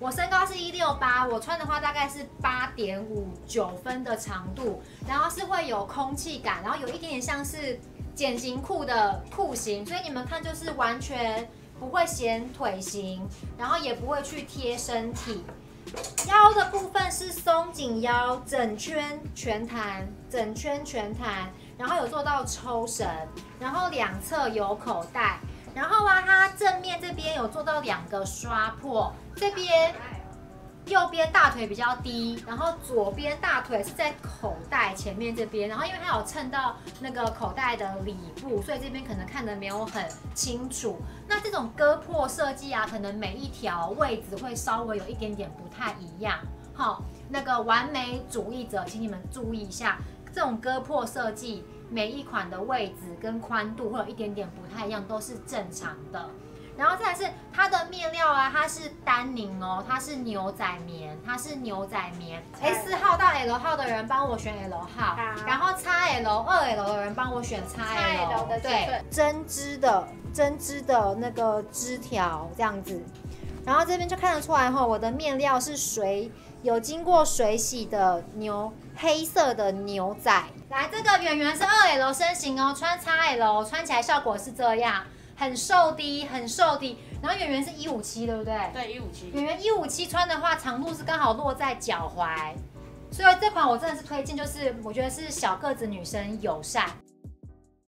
我身高是一六八，我穿的话大概是八点五九分的长度，然后是会有空气感，然后有一点点像是茧型裤的裤型，所以你们看就是完全不会显腿型，然后也不会去贴身体。腰的部分是松紧腰，整圈全弹，整圈全弹，然后有做到抽绳，然后两侧有口袋。然后啊，它正面这边有做到两个刷破，这边右边大腿比较低，然后左边大腿是在口袋前面这边，然后因为它有衬到那个口袋的里部，所以这边可能看得没有很清楚。那这种割破设计啊，可能每一条位置会稍微有一点点不太一样。好，那个完美主义者，请你们注意一下，这种割破设计。每一款的位置跟宽度会有一点点不太一样，都是正常的。然后再来是它的面料啊，它是丹宁哦，它是牛仔棉，它是牛仔棉。S 号到 L 号的人帮我选 L 号，然后 XL 二 L 的人帮我选 XL 的，对，针织的针织的那个织条这样子。然后这边就看得出来哈，我的面料是水有经过水洗的牛黑色的牛仔。来，这个圆圆是二 L 身形哦，穿 XL 穿起来效果是这样，很瘦低，很瘦低。然后圆圆是一五七，对不对？对，一五七。圆圆一五七穿的话，长度是刚好落在脚踝，所以这款我真的是推荐，就是我觉得是小个子女生友善。